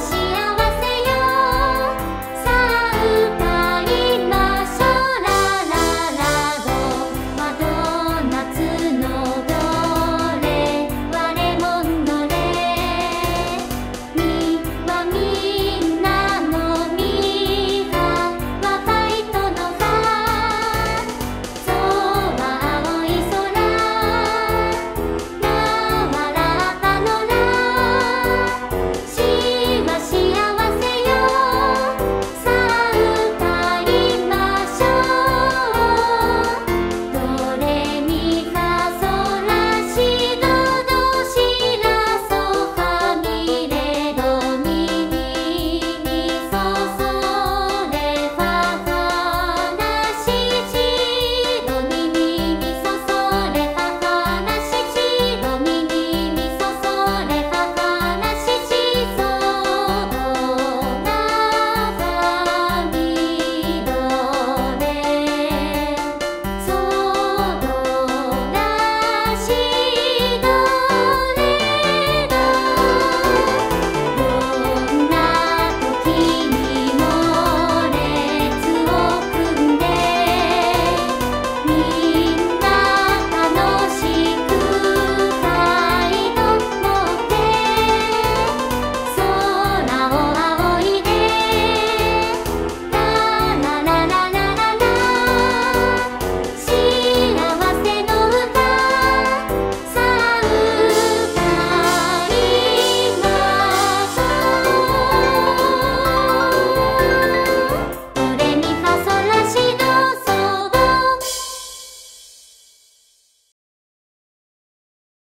しい